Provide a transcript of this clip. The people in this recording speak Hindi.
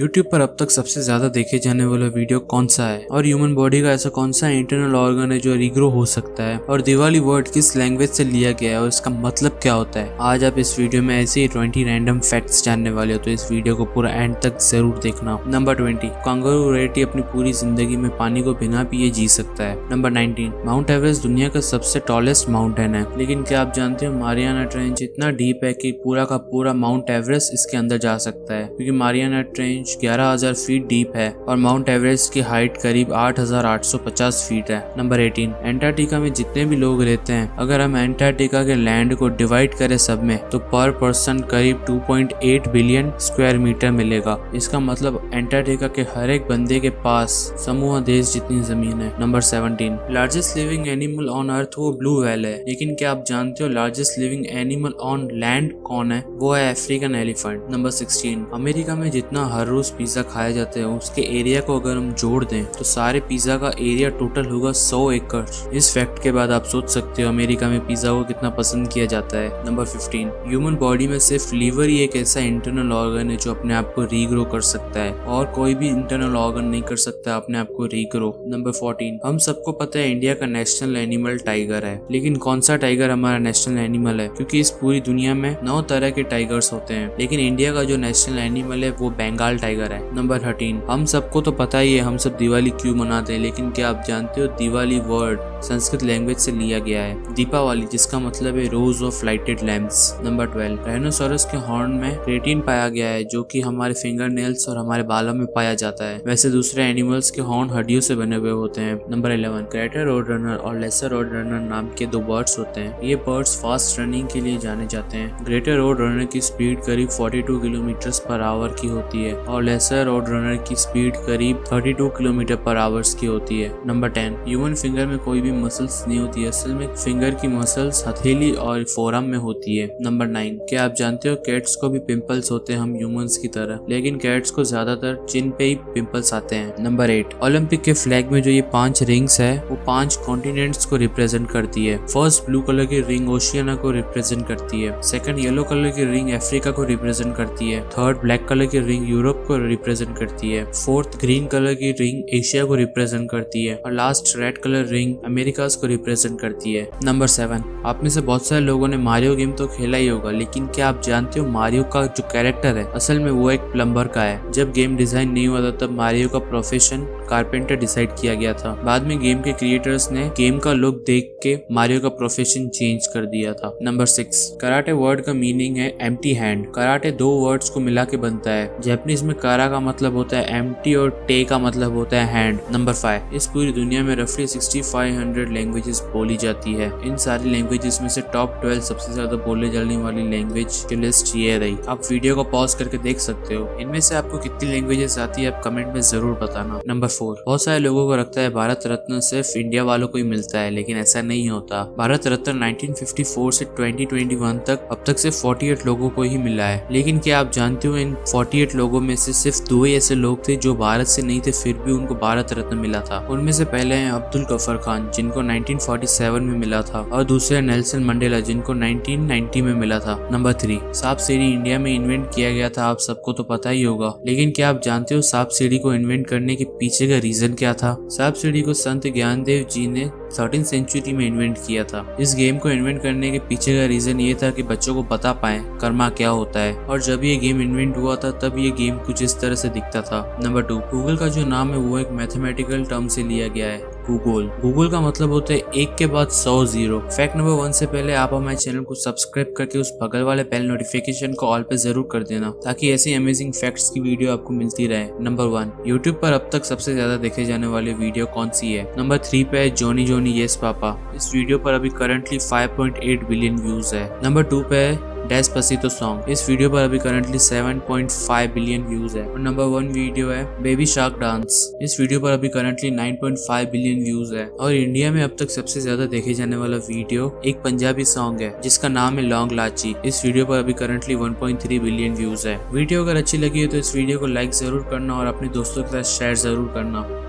यूट्यूब पर अब तक सबसे ज़्यादा देखे जाने वाला वीडियो कौन सा है? और ह्यूमन बॉडी का ऐसा कौन सा इंटरनल ऑर्गन है जो रिग्रो हो सकता है? और दिवाली वर्ड किस लैंग्वेज से लिया गया है और इसका मतलब क्या होता है? आज आप इस वीडियो में ऐसे ही ट्वेंटी रैंडम फैक्ट्स जानने वाले हो तो इस वीडियो को पूरा एंड तक ज़रूर देखना। नंबर ट्वेंटी कांगारू रेटी अपनी पूरी ज़िंदगी में पानी को बिना पिए जी सकता है। नंबर नाइनटीन माउंट एवरेस्ट दुनिया का सबसे टॉलेस्ट माउंटेन है। लेकिन क्या आप जानते हो मारियाना ट्रेंच इतना डीप है की पूरा का पूरा माउंट एवरेस्ट इसके अंदर जा सकता है? क्योंकि मारियाना ट्रेंच 11,000 फीट डीप है और माउंट एवरेस्ट की हाइट करीब 8,850 फीट है। नंबर 18 एंटार्क्टिका में जितने भी लोग रहते हैं अगर हम एंटार्क्टिका के लैंड को डिवाइड करें सब में तो पर पर्सन करीब 2.8 बिलियन स्क्वायर मीटर मिलेगा। इसका मतलब एंटार्क्टिका के हर एक बंदे के पास समूह देश जितनी ज़मीन है। Number 17 largest living animal on earth वो ब्लू वेल है। लेकिन क्या आप जानते हो largest living animal on land कौन है? वो है अफ्रीकन एलिफेंट नंबर 16 अमेरिका में जितना हर रोज पिज्जा खाया जाता है। उसके एरिया को अगर हम जोड़ दें तो सारे पिज्जा का एरिया टोटल होगा 100 एकड़। इस फैक्ट के बाद आप सोच सकते हो, अमेरिका में पिज्जा को कितना पसंद किया जाता है। नंबर 15 ह्यूमन बॉडी में सिर्फ़ लीवर ही एक ऐसा इंटरनल ऑर्गन है जो अपने आप को रीग्रो कर सकता है, और कोई भी इंटरनल ऑर्गन नहीं कर सकता, अपने आप को रीग्रो। नंबर 14 हम सबको पता है, इंडिया का नेशनल एनिमल टाइगर है। लेकिन कौन सा टाइगर हमारा नेशनल एनिमल है? क्योंकि इस पूरी दुनिया में नौ तरह के टाइगर्स होते हैं। लेकिन इंडिया का जो नेशनल एनिमल है, वो बंगाल टाइगर है नंबर थर्टीन हम सबको तो पता ही है, हम सब दिवाली क्यों मनाते हैं, लेकिन क्या आप जानते हो, दिवाली वर्ड संस्कृत लैंग्वेज से लिया गया है। दीपावली, जिसका मतलब है rows of lighted lamps number twelve rhinoceros के हॉर्न में क्रेटिन पाया गया है, जो कि हमारे फिंगर नेल्स और हमारे बालों में पाया जाता है। वैसे दूसरे एनिमल्स के हॉर्न हड्डियों से बने हुए होते हैं। Number eleven greater road runner और लेसर रोड रनर नाम के दो बर्ड्स होते हैं। ये बर्ड्स फास्ट रनिंग के लिए जाने जाते हैं। ग्रेटर रोड रनर की स्पीड करीब 42 किलोमीटर पर आवर की होती है और लेसर रोड रनर की स्पीड करीब 32 किलोमीटर पर आवर्स की होती है। नंबर टेन ह्यूमन फिंगर में कोई भी मसल्स नहीं होती है। असल में फिंगर की मसल्स हथेली और फोरम में होती है। नंबर नाइन क्या आप जानते हो कैट्स को भी पिंपल्स होते हैं? हम ह्यूमंस की तरह। लेकिन कैट्स को ज़्यादातर चिन पे ही पिंपल्स आते हैं। नंबर एट ओलंपिक के फ्लैग में जो ये पाँच रिंग्स है, वो पाँच कॉन्टिनेंट्स को रिप्रेजेंट करती है। फ़र्स्ट ब्लू कलर की रिंग ओशियाना को रिप्रेजेंट करती है। सेकंड येलो कलर की रिंग अफ्रीका को रिप्रेजेंट करती है। थर्ड ब्लैक कलर की रिंग यूरोप को रिप्रेजेंट करती है। फोर्थ ग्रीन कलर की रिंग एशिया को रिप्रेजेंट करती है। और last red colour ring America को रिप्रेजेंट करती है। नंबर सेवन आप में से बहुत सारे लोगों ने मारियो गेम तो खेला ही होगा, लेकिन क्या आप जानते हो मारियो का जो कैरेक्टर है, असल में वो एक प्लम्बर का है। जब गेम डिज़ाइन नहीं हुआ था, तब मारियो का प्रोफेशन कारपेंटर डिसाइड किया गया था। बाद में गेम के क्रिएटर्स ने गेम का लुक देख के मारियो का प्रोफेशन चेंज कर दिया था। नंबर सिक्स कराटे वर्ड का मीनिंग है एम्प्टी हैंड कराटे दो वर्ड्स को मिला के बनता है। जैपनीज में कारा का मतलब होता है एम्प्टी और टे का मतलब होता है हैंड नंबर फाइव इस पूरी दुनिया में रफली सिक्सटी फाइव हंड्रेड लैंग्वेजेस बोली जाती है। इन सारी लैंग्वेजेस में से टॉप ट्वेल्व सबसे ज़्यादा बोले जाने वाली लैंग्वेज की लिस्ट ये रही। आप वीडियो को पॉज करके देख सकते हो। इनमें से आपको कितनी लैंग्वेजेस आती है आप कमेंट में ज़रूर बताना। नंबर फोर बहुत सारे लोगों को लगता है भारत रत्न सिर्फ़ इंडिया वालों को ही मिलता है, लेकिन ऐसा नहीं होता। भारत रत्न 1954 से 2021 तक अब तक सिर्फ़ 48 लोगों को ही मिला है। लेकिन क्या आप जानते हो इन 48 लोगों में से सिर्फ़ दो ही ऐसे लोग थे जो भारत से नहीं थे, फिर भी उनको भारत रत्न मिला था? उनमें से पहले हैं अब्दुल गफर खान, जिनको 1947 में मिला था, और दूसरे नेल्सन मंडेला, जिनको 1990 में मिला था। नंबर थ्री सांप सीढ़ी इंडिया में इन्वेंट किया गया था, आप सबको तो पता ही होगा। लेकिन क्या आप जानते हो सांप सीढ़ी को इन्वेंट करने के पीछे का रीजन क्या था? सांप सीढ़ी को संत ज्ञानदेव जी ने थर्टीन सेंचुरी में इन्वेंट किया था। इस गेम को इन्वेंट करने के पीछे का रीजन ये था कि बच्चों को बता पाए कर्मा क्या होता है। और जब ये गेम इन्वेंट हुआ था, तब ये गेम कुछ इस तरह से दिखता था। नंबर टू गूगल का जो नाम है, वो एक मैथमेटिकल टर्म से लिया गया है। गूगल गूगल का मतलब होता है एक के बाद सौ ज़ीरो फैक्ट नंबर वन से पहले आप हमारे चैनल को सब्सक्राइब करके उस बगल वाले बेल नोटिफिकेशन को ऑल पे ज़रूर कर देना, ताकि ऐसी अमेजिंग फैक्ट्स की वीडियो आपको मिलती रहे. नंबर वन यूट्यूब पर अब तक सबसे ज़्यादा देखे जाने वाली वीडियो कौन सी है? नंबर थ्री पे है जोनी जोनी येस पापा इस वीडियो पर अभी करंटली 5.8 बिलियन व्यूज़ है. नंबर टू पे है डेस्पसितो सॉन्ग। इस वीडियो पर अभी करंटली 7.5 बिलियन व्यूज़ है। और नंबर वन वीडियो है बेबी शार्क डांस इस वीडियो पर अभी करंटली 9.5 बिलियन व्यूज़ है। और इंडिया में अब तक सबसे ज़्यादा देखे जाने वाला वीडियो एक पंजाबी सॉन्ग है, जिसका नाम है लॉन्ग लाची इस वीडियो पर अभी करंटली 1.3 बिलियन व्यूज़ है। वीडियो अगर अच्छी लगी है तो इस वीडियो को लाइक ज़रूर करना और अपने दोस्तों के साथ शेयर ज़रूर करना।